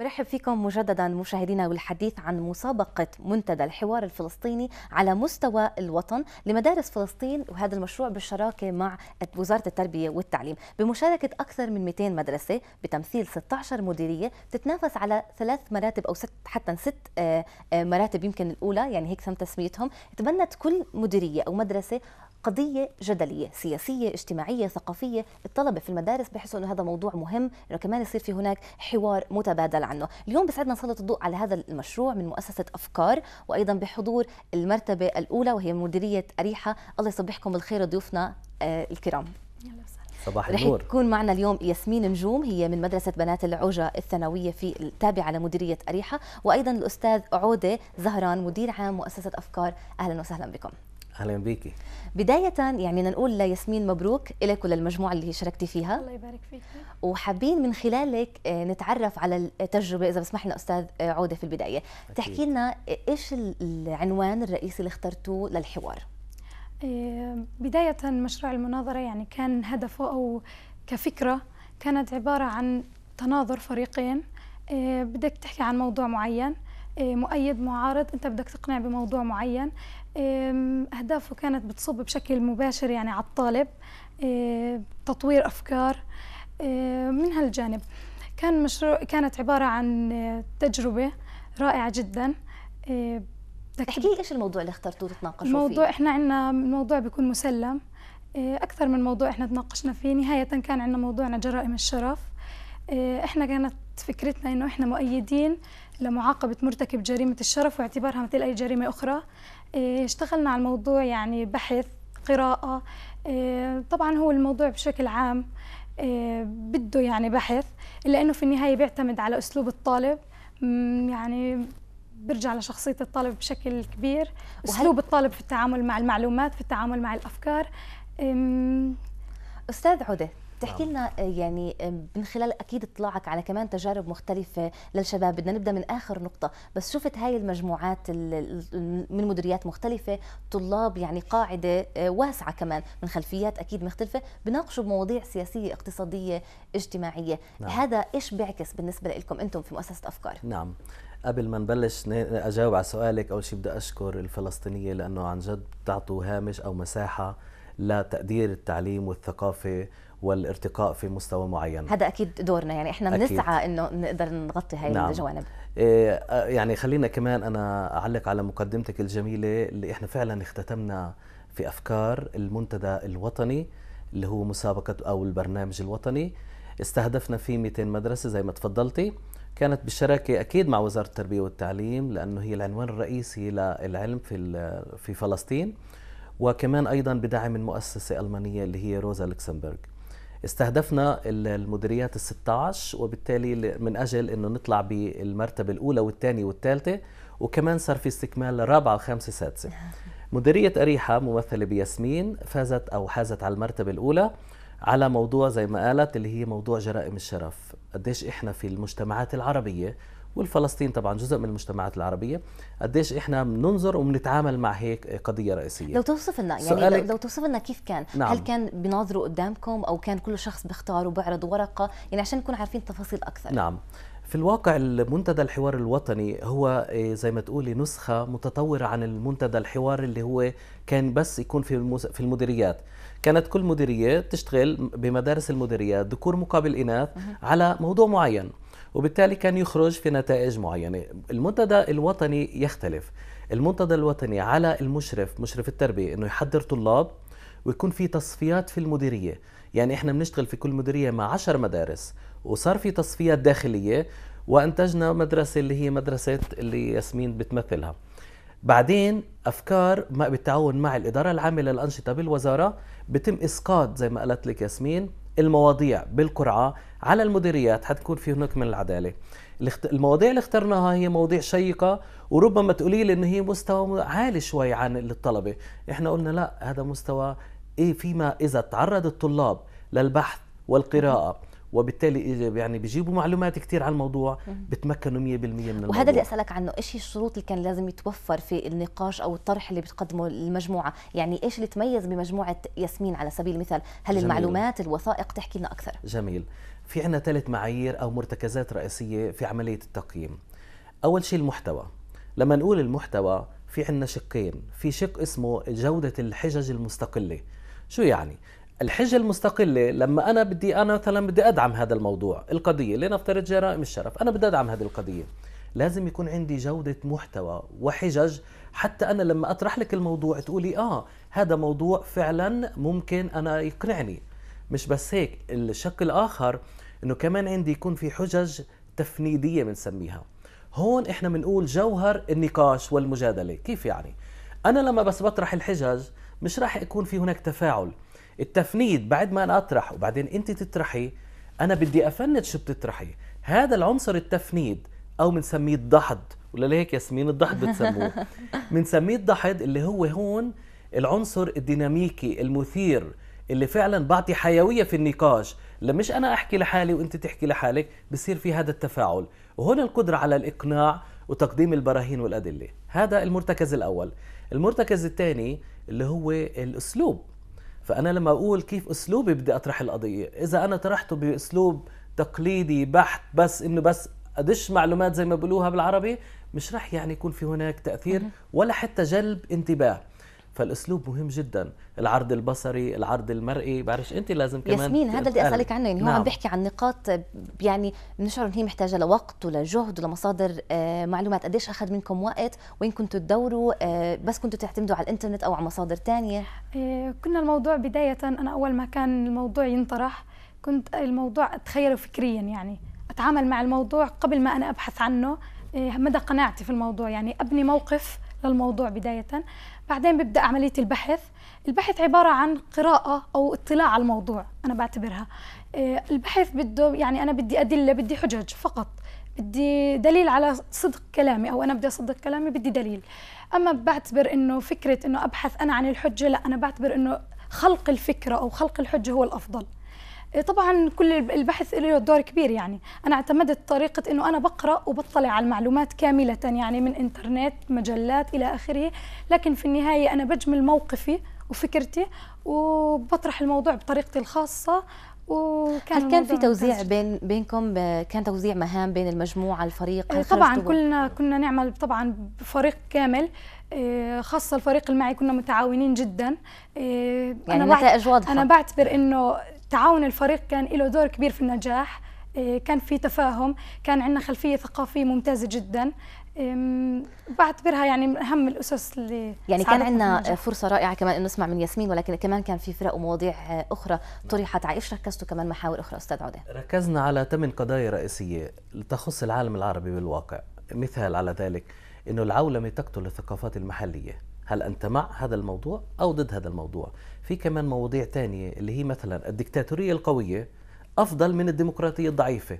برحب فيكم مجددا مشاهدينا والحديث عن مسابقة منتدى الحوار الفلسطيني على مستوى الوطن لمدارس فلسطين وهذا المشروع بالشراكة مع وزارة التربية والتعليم. بمشاركة أكثر من 200 مدرسة بتمثيل 16 مديرية تتنافس على ثلاث مراتب أو ست حتى ست آه، آه، مراتب يمكن الأولى يعني هيك تم تسميتهم. تبنت كل مديرية أو مدرسة قضية جدلية سياسية اجتماعية ثقافية. الطلبة في المدارس بحسوا أنه هذا موضوع مهم أنه كمان يصير في هناك حوار متبادل عنه. اليوم بسعدنا نسلط الضوء على هذا المشروع من مؤسسة أفكار وأيضا بحضور المرتبة الأولى وهي مديرية أريحة. الله يصبحكم بالخير ضيوفنا آه الكرام. صباح النور. رح تكون معنا اليوم ياسمين نجوم هي من مدرسة بنات العوجة الثانوية في التابعة لمديرية أريحة. وأيضا الأستاذ عودة زهران مدير عام مؤسسة أفكار. أهلا وسهلا بكم. أهلا بيكي. بداية يعني نقول لياسمين مبروك لك وللمجموعة اللي شاركتي فيها. الله يبارك فيك. وحابين من خلالك آه، نتعرف على التجربة إذا بسمح لنا أستاذ آه، عودة في البداية. أكيد. تحكي لنا إيش العنوان الرئيسي اللي اخترتوه للحوار؟ آه، بداية مشروع المناظرة يعني كان هدفه أو كفكرة كانت عبارة عن تناظر فريقين. بدك تحكي عن موضوع معين. مؤيد معارض أنت بدك تقنع بموضوع معين. أهدافه كانت بتصب بشكل مباشر يعني على الطالب تطوير أفكار من هالجانب. كان مشروع كانت عبارة عن تجربة رائعة جدا. احكي لي إيش الموضوع اللي اخترتوه تتناقشوا فيه؟ الموضوع إحنا عندنا الموضوع بيكون مسلم. أكثر من موضوع إحنا تناقشنا فيه. نهاية كان عندنا موضوعنا جرائم الشرف. إحنا كانت فكرتنا إنه إحنا مؤيدين لمعاقبة مرتكب جريمة الشرف واعتبارها مثل اي جريمة أخرى. إيه، اشتغلنا على الموضوع يعني بحث قراءة. إيه، طبعا هو الموضوع بشكل عام إيه، بده يعني بحث إلا أنه في النهاية بيعتمد على أسلوب الطالب. يعني برجع لشخصية الطالب بشكل كبير. أسلوب الطالب في التعامل مع المعلومات في التعامل مع الأفكار. أستاذ عودة تحكي لنا آه، يعني آه، من خلال أكيد اطلاعك على كمان تجارب مختلفة للشباب. بدنا نبدأ من آخر نقطة. بس شفت هاي المجموعات من مديريات مختلفة طلاب يعني قاعدة آه، واسعة كمان من خلفيات أكيد مختلفة بناقشوا بمواضيع سياسية اقتصادية اجتماعية. نعم. هذا إيش بيعكس بالنسبة لكم أنتم في مؤسسة أفكار؟ نعم. قبل ما نبلش أجاوب على سؤالك أول شيء بدي أشكر الفلسطينية لأنه عن جد بتعطوا هامش أو مساحة لتقدير التعليم والثقافة والارتقاء في مستوى معين. هذا أكيد دورنا يعني إحنا بنسعى إنه نقدر نغطي هاي نعم. الجوانب. إيه آه، يعني خلينا كمان أنا أعلق على مقدمتك الجميلة اللي إحنا فعلا اختتمنا في أفكار المنتدى الوطني اللي هو مسابقة أو البرنامج الوطني. استهدفنا فيه 200 مدرسة زي ما تفضلتي. كانت بالشراكة أكيد مع وزارة التربية والتعليم لأنه هي العنوان الرئيسي للعلم في في فلسطين. وكمان أيضا بدعم المؤسسة الألمانية اللي هي روزا لوكسمبورغ استهدفنا المديريات ال 16 وبالتالي من أجل إنه نطلع بالمرتبة الأولى والثانية والثالثة وكمان صار في استكمال للرابعه وخامسة سادسه مديرية أريحة ممثلة بياسمين فازت أو حازت على المرتبة الأولى على موضوع زي ما قالت اللي هي موضوع جرائم الشرف. قديش إحنا في المجتمعات العربية والفلسطين طبعا جزء من المجتمعات العربية. قديش إحنا بننظر وبنتعامل مع هيك قضية رئيسية؟ لو توصف لنا يعني لو توصف لنا كيف كان نعم. هل كان بيناظروا قدامكم أو كان كل شخص بيختار وبيعرض ورقة؟ يعني عشان نكون عارفين تفاصيل أكثر. نعم. في الواقع المنتدى الحوار الوطني هو إيه، زي ما تقولي نسخة متطورة عن المنتدى الحوار اللي هو كان بس يكون في في المديريات. كانت كل مديرية تشتغل بمدارس المديريات ذكور مقابل إناث على موضوع معين. وبالتالي كان يخرج في نتائج معينة. المنتدى الوطني يختلف. المنتدى الوطني على المشرف مشرف التربية إنه يحضر طلاب ويكون في تصفيات في المديرية. يعني إحنا بنشتغل في كل مديرية مع عشر مدارس وصار في تصفيات داخلية وأنتجنا مدرسة اللي هي مدرسة اللي ياسمين بتمثلها. بعدين أفكار ما بالتعاون مع الإدارة العامة للأنشطة بالوزارة بتم إسقاط زي ما قالت لك ياسمين. المواضيع بالقرعة على المديريات حتكون في هناك من العدالة. المواضيع اللي اخترناها هي مواضيع شيقة وربما تقولي لي إنه هي مستوى عالي شوي عن الطلبة إحنا قلنا لا هذا مستوى إيه فيما إذا تعرض الطلاب للبحث والقراءة. وبالتالي يعني بيجيبوا معلومات كثير عن الموضوع بتمكنوا 100% من الموضوع وهذا اللي أسألك عنه إيش هي الشروط اللي كان لازم يتوفر في النقاش أو الطرح اللي بتقدمه المجموعة؟ يعني إيش اللي تميز بمجموعة ياسمين على سبيل المثال؟ هل جميل. المعلومات الوثائق؟ تحكي لنا أكثر. جميل. في عنا ثلاث معايير أو مرتكزات رئيسية في عملية التقييم. أول شيء المحتوى. لما نقول المحتوى في عنا شقين. في شق اسمه جودة الحجج المستقلة. شو يعني؟ الحجة المستقلة لما أنا بدي أنا مثلا بدي أدعم هذا الموضوع القضية لنفترض جرائم الشرف أنا بدي أدعم هذه القضية. لازم يكون عندي جودة محتوى وحجج. حتى أنا لما أطرح لك الموضوع تقولي آه هذا موضوع فعلا ممكن أنا يقنعني. مش بس هيك الشق الآخر أنه كمان عندي يكون في حجج تفنيدية بنسميها. هون إحنا بنقول جوهر النقاش والمجادلة كيف يعني؟ أنا لما بس بطرح الحجج مش راح يكون في هناك تفاعل. التفنيد بعد ما أنا أطرح وبعدين أنت تطرحي أنا بدي أفند شو بتطرحي. هذا العنصر التفنيد أو بنسميه الدحض ولا ليك ياسمين؟ الدحض بتسموه. بنسميه الدحض اللي هو هون العنصر الديناميكي المثير اللي فعلا بعطي حيوية في النقاش. لما مش أنا أحكي لحالي وأنت تحكي لحالك بصير في هذا التفاعل. وهون القدرة على الإقناع وتقديم البراهين والأدلة. هذا المرتكز الأول. المرتكز الثاني اللي هو الأسلوب. فأنا لما أقول كيف أسلوبي بدي أطرح القضية إذا أنا طرحته بأسلوب تقليدي بحت بس إنه بس أدش معلومات زي ما بيقولوها بالعربي مش رح يعني يكون في هناك تأثير ولا حتى جلب انتباه. فالأسلوب مهم جدا. العرض البصري العرض المرئي بعرفش أنت لازم كمان ياسمين هذا اللي أسألك عنه يعني هو نعم. عم بيحكي عن نقاط يعني بنشعر إن هي محتاجة لوقت ولجهد ولمصادر آه، معلومات. قديش أخذ منكم وقت؟ وين كنتوا تدوروا؟ آه، بس كنتوا تعتمدوا على الإنترنت أو على مصادر ثانية إيه، كنا الموضوع بداية أنا أول ما كان الموضوع ينطرح كنت الموضوع أتخيله فكريا يعني أتعامل مع الموضوع قبل ما أنا أبحث عنه. مدى قناعتي في الموضوع يعني أبني موقف للموضوع بداية. بعدين ببدأ عملية البحث. البحث عبارة عن قراءة أو اطلاع على الموضوع أنا بعتبرها. إيه، البحث بده يعني أنا بدي أدلة بدي حجج فقط. بدي دليل على صدق كلامي أو أنا بدي أصدق كلامي بدي دليل. أما بعتبر إنه فكرة إنه أبحث أنا عن الحجة لا أنا بعتبر إنه خلق الفكرة أو خلق الحجة هو الأفضل. طبعا كل البحث له دور كبير يعني. أنا اعتمدت طريقة إنه أنا بقرأ وبطلع على المعلومات كاملة يعني من إنترنت مجلات إلى آخره. لكن في النهاية أنا بجمل موقفي وفكرتي وبطرح الموضوع بطريقتي الخاصة. وكان هل كان في توزيع ممتاز. بين بينكم ب- كان توزيع مهام بين المجموعه الفريق هل إيه طبعا كلنا كنا نعمل طبعا بفريق كامل. إيه خاصة الفريق اللي معي كنا متعاونين جدا. إيه يعني بعت- نتائج واضحه أنا بعتبر إنه تعاون الفريق كان له دور كبير في النجاح إيه كان في تفاهم كان عندنا خلفية ثقافية ممتازة جدا بعتبرها يعني من أهم الأسس اللي يعني كان عندنا. فرصة رائعة كمان إنه نسمع من ياسمين ولكن كمان كان في فرق ومواضيع أخرى طرحت على إيش ركزتوا كمان محاور أخرى أستاذ عودة؟ ركزنا على ثمان قضايا رئيسية تخص العالم العربي بالواقع مثال على ذلك أنه العولمة تقتل الثقافات المحلية هل أنت مع هذا الموضوع أو ضد هذا الموضوع؟ في كمان مواضيع تانية اللي هي مثلا الدكتاتورية القوية أفضل من الديمقراطية الضعيفة.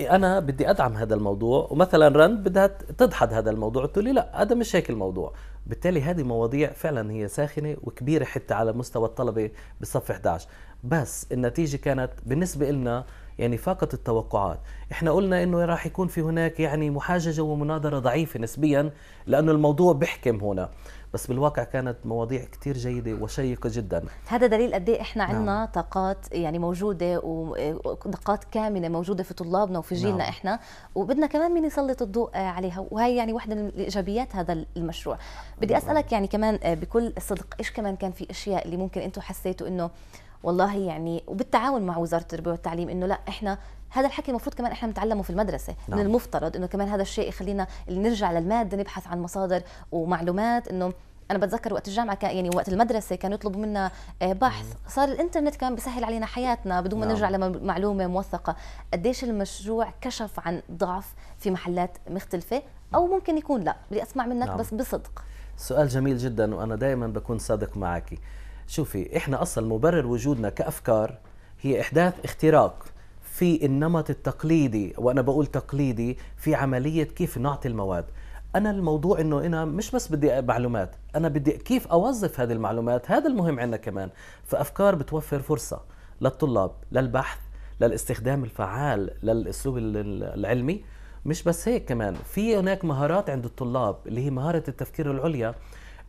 أنا بدي أدعم هذا الموضوع ومثلا رند بدها تدحض هذا الموضوع قلت لي لا هذا مش هيك الموضوع. بالتالي هذه مواضيع فعلا هي ساخنة وكبيرة حتى على مستوى الطلبة بالصف 11 بس النتيجة كانت بالنسبة لنا يعني فاقت التوقعات. إحنا قلنا إنه راح يكون في هناك يعني محاججة ومناظرة ضعيفة نسبيا لأنه الموضوع بحكم هنا. بس بالواقع كانت مواضيع كتير جيدة وشيقة جدا. هذا دليل قد إيه إحنا نعم. عندنا طاقات يعني موجودة ودقات كامنة موجودة في طلابنا وفي جيلنا نعم. إحنا وبدنا كمان مين يسلط الضوء عليها. وهي يعني واحدة من الإيجابيات هذا المشروع. بدي أسألك يعني كمان بكل صدق إيش كمان كان في أشياء اللي ممكن أنتم حسيتوا إنه والله يعني وبالتعاون مع وزارة التربية والتعليم إنه لا إحنا هذا الحكي المفروض كمان إحنا نتعلمه في المدرسة نعم. من المفترض إنه كمان هذا الشيء يخلينا نرجع للمادة نبحث عن مصادر ومعلومات إنه أنا بتذكر وقت الجامعة كان يعني وقت المدرسة كانوا يطلبوا منا آه، بحث صار الإنترنت كمان بيسهل علينا حياتنا بدون ما نعم. نرجع لمعلومة موثقة قديش المشروع كشف عن ضعف في محلات مختلفة أو ممكن يكون لا بدي أسمع منك نعم. بس بصدق سؤال جميل جدا وأنا دائما بكون صادق معك شوفي إحنا أصلا مبرر وجودنا كأفكار هي إحداث اختراق في النمط التقليدي وأنا بقول تقليدي في عملية كيف نعطي المواد. أنا الموضوع إنه أنا مش بس بدي معلومات أنا بدي كيف أوظف هذه المعلومات هذا المهم عندنا كمان. فأفكار بتوفر فرصة للطلاب للبحث للاستخدام الفعال للأسلوب ال- العلمي. مش بس هيك كمان في هناك مهارات عند الطلاب اللي هي مهارة التفكير العليا.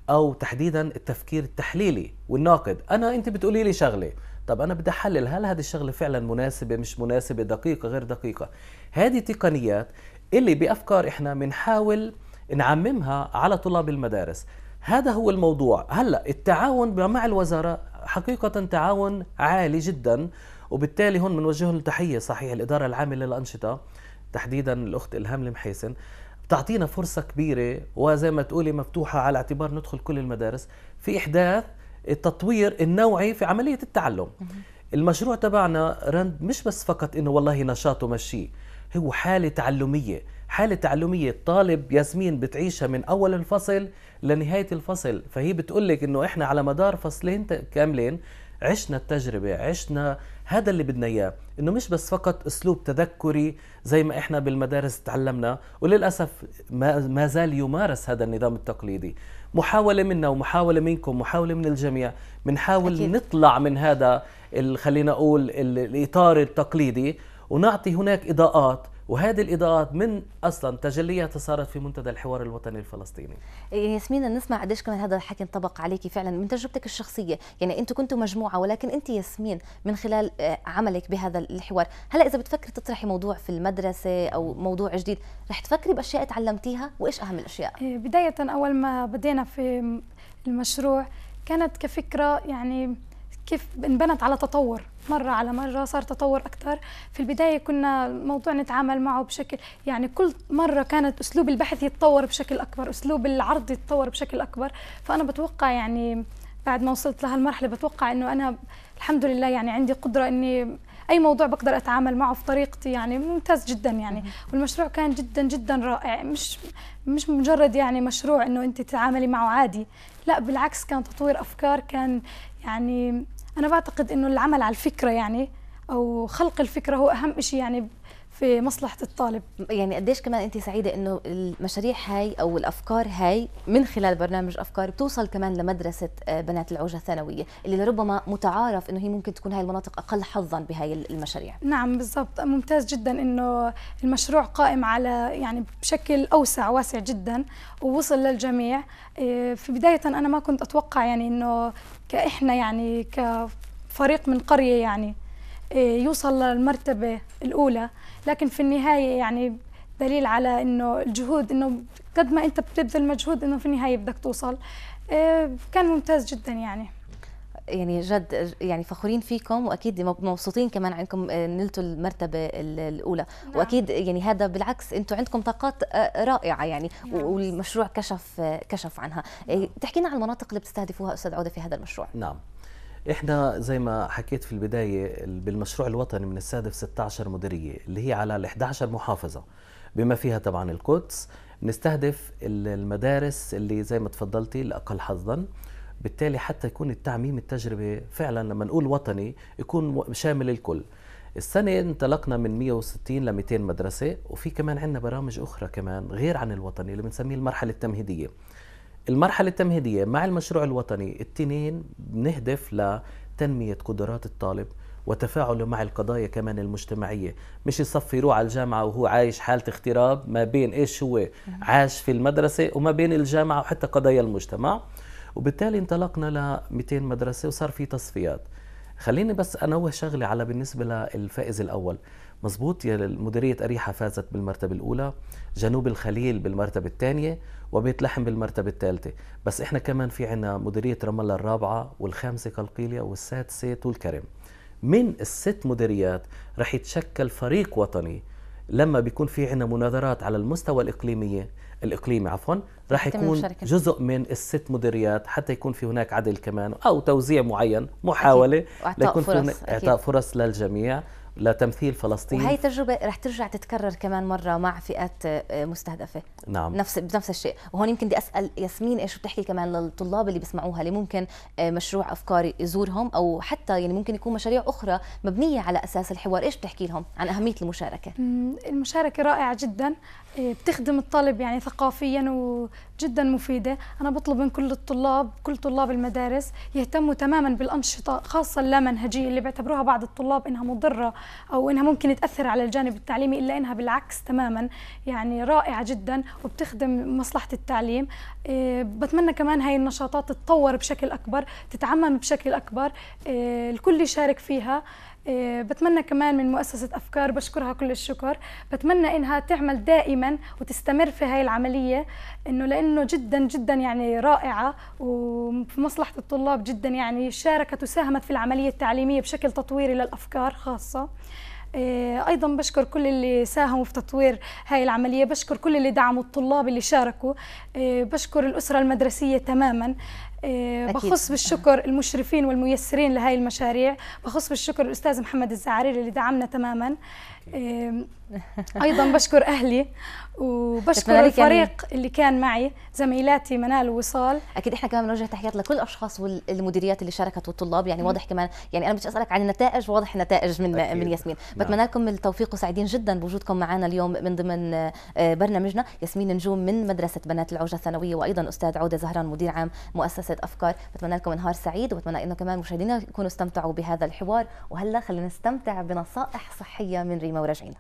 أو تحديدا التفكير التحليلي والناقد. أنا أنت بتقولي لي شغلة. طب أنا بدي أحلل هل هذه الشغلة فعلا مناسبة مش مناسبة دقيقة غير دقيقة؟ هذه تقنيات اللي بأفكار إحنا بنحاول نعممها على طلاب المدارس. هذا هو الموضوع. هلأ التعاون مع الوزاره حقيقة تعاون عالي جدا وبالتالي هون بنوجه له تحيه صحيح الإدارة العامة للأنشطة تحديدا الأخت إلهام المحيسن. بتعطينا فرصة كبيرة وزي ما تقولي مفتوحة على اعتبار ندخل كل المدارس. في إحداث التطوير النوعي في عملية التعلم. المشروع تبعنا رند مش بس فقط إنه والله نشاط ومشي هو حالة تعلمية. حالة تعلمية طالب ياسمين بتعيشها من أول الفصل لنهاية الفصل. فهي بتقول لك إنه إحنا على مدار فصلين كاملين عشنا التجربة عشنا هذا اللي بدنا إياه. إنه مش بس فقط أسلوب تذكري زي ما إحنا بالمدارس تعلمنا وللأسف ما, ما زال يمارس هذا النظام التقليدي. محاولة منا ومحاولة منكم محاولة من الجميع. بنحاول أكيد. نطلع من هذا خلينا أقول الإطار التقليدي ونعطي هناك إضاءات وهذه الإضاءات من أصلا تجلياتها صارت في منتدى الحوار الوطني الفلسطيني. ياسمين نسمع قديش كمان هذا الحكي انطبق عليكي فعلا من تجربتك الشخصية. يعني أنتم كنتوا مجموعة ولكن أنت ياسمين من خلال آه، عملك بهذا الحوار هلا إذا بتفكري تطرحي موضوع في المدرسة أو موضوع جديد رح تفكري بأشياء تعلمتيها؟ وإيش أهم الأشياء؟ إيه، بداية أول ما بدينا في المشروع كانت كفكرة يعني كيف انبنت على تطور مرة على مرة صار تطور أكثر. في البداية كنا الموضوع نتعامل معه بشكل يعني كل مرة كانت أسلوب البحث يتطور بشكل أكبر أسلوب العرض يتطور بشكل أكبر. فأنا بتوقع يعني بعد ما وصلت لهالمرحلة بتوقع إنه أنا الحمد لله يعني عندي قدرة إني أي موضوع بقدر أتعامل معه في طريقتي يعني ممتاز جدا يعني. والمشروع كان جدا جدا رائع مش مش مجرد يعني مشروع إنه أنت تتعاملي معه عادي. لا بالعكس كان تطوير أفكار كان يعني أنا بعتقد إنه العمل على الفكرة يعني أو خلق الفكرة هو أهم شيء يعني في مصلحة الطالب. يعني قديش كمان أنت سعيدة أنه المشاريع هاي أو الأفكار هاي من خلال برنامج أفكار بتوصل كمان لمدرسة آه، بنات العوجة الثانوية اللي لربما متعارف أنه هي ممكن تكون هاي المناطق أقل حظا بهاي المشاريع؟ نعم بالضبط. ممتاز جدا أنه المشروع قائم على يعني بشكل أوسع واسع جدا ووصل للجميع. آه، في بداية أنا ما كنت أتوقع يعني أنه كإحنا يعني كفريق من قرية يعني يوصل للمرتبة الأولى لكن في النهاية يعني دليل على إنه الجهود إنه قد ما أنت بتبذل مجهود إنه في النهاية بدك توصل إيه، كان ممتاز جدا يعني يعني جد يعني فخورين فيكم وأكيد مبسوطين كمان عندكم آه، نلتوا المرتبة الأولى نعم. وأكيد يعني هذا بالعكس أنتم عندكم طاقات رائعة يعني نعم. والمشروع كشف كشف عنها نعم. تحكي لنا عن المناطق اللي بتستهدفوها أستاذ عودة في هذا المشروع نعم إحنا زي ما حكيت في البداية بالمشروع الوطني بنستهدف 16 مديرية اللي هي على ال 11 محافظة. بما فيها طبعا القدس بنستهدف المدارس اللي زي ما تفضلتي الأقل حظا. بالتالي حتى يكون التعميم التجربة فعلا لما نقول وطني يكون شامل الكل. السنة انطلقنا من 160 ل 200 مدرسة وفي كمان عندنا برامج أخرى كمان غير عن الوطني اللي بنسميه المرحلة التمهيدية. المرحلة التمهيدية مع المشروع الوطني التنين بنهدف لتنمية قدرات الطالب وتفاعله مع القضايا كمان المجتمعية. مش يصفي يروح على الجامعة وهو عايش حالة اغتراب ما بين إيش هو عاش في المدرسة وما بين الجامعة وحتى قضايا المجتمع. وبالتالي انطلقنا ل 200 مدرسة وصار في تصفيات. خليني بس أنوه شغلة على بالنسبة للفائز الأول. مزبوط يا مديريه أريحة فازت بالمرتبة الأولى جنوب الخليل بالمرتبة الثانية وبيت لحم بالمرتبة الثالثة. بس إحنا كمان في عنا مديرية رام الله الرابعة والخامسة قلقيليه والسادسة طول كرم من الست مديريات رح يتشكل فريق وطني لما بيكون في عنا مناظرات على المستوى الإقليمية الإقليمي عفوا راح يكون جزء من الست مديريات حتى يكون في هناك عدل كمان أو توزيع معين محاولة ليكون في هناك إعطاء فرص للجميع. لتمثيل فلسطين. وهي تجربة رح ترجع تتكرر كمان مرة مع فئات آه، مستهدفة. نعم. نفس بنفس الشيء. وهون يمكن بدي أسأل ياسمين إيش بتحكي كمان للطلاب اللي بيسمعوها اللي ممكن آه، مشروع أفكار يزورهم أو حتى يعني ممكن يكون مشاريع أخرى مبنية على أساس الحوار. إيش بتحكي لهم عن أهمية المشاركة؟ المشاركة رائعة جدا. بتخدم الطالب يعني ثقافيا وجدا مفيدة. أنا بطلب من كل الطلاب كل طلاب المدارس يهتموا تماما بالأنشطة خاصة اللامنهجية اللي بيعتبروها بعض الطلاب إنها مضرة أو إنها ممكن تأثر على الجانب التعليمي إلا إنها بالعكس تماما يعني رائعة جدا وبتخدم مصلحة التعليم. إيه، بتمنى كمان هاي النشاطات تتطور بشكل أكبر تتعمم بشكل أكبر. إيه، الكل يشارك فيها. إيه، بتمنى كمان من مؤسسة أفكار بشكرها كل الشكر. بتمنى إنها تعمل دائما وتستمر في هاي العملية إنه لأنه جدا جدا يعني رائعة وفي مصلحة الطلاب جدا يعني شاركت وساهمت في العملية التعليمية بشكل تطويري للأفكار خاصة. إيه، أيضا بشكر كل اللي ساهموا في تطوير هاي العملية بشكر كل اللي دعموا الطلاب اللي شاركوا. إيه، بشكر الأسرة المدرسية تماما. إيه، بخص بالشكر المشرفين والميسرين لهي المشاريع. بخص بالشكر الأستاذ محمد الزعريري اللي دعمنا تماما. أيضا بشكر أهلي وبشكر الفريق يعني اللي كان معي زميلاتي منال ووصال. أكيد إحنا كمان بنوجه تحيات لكل الأشخاص والمديريات اللي شاركت والطلاب. يعني واضح كمان يعني أنا بدي أسألك عن النتائج واضح النتائج من أكيد. من ياسمين. نعم. بتمنى لكم التوفيق وسعيدين جدا بوجودكم معنا اليوم من ضمن آه، برنامجنا. ياسمين نجوم من مدرسة بنات العوجة الثانوية وأيضا أستاذ عودة زهران مدير عام مؤسسه أفكار. بتمنى لكم نهار سعيد وبتمنى إنه كمان مشاهدينا يكونوا استمتعوا بهذا الحوار. وهلا خلينا نستمتع بنصائح صحية من ريما وراجعين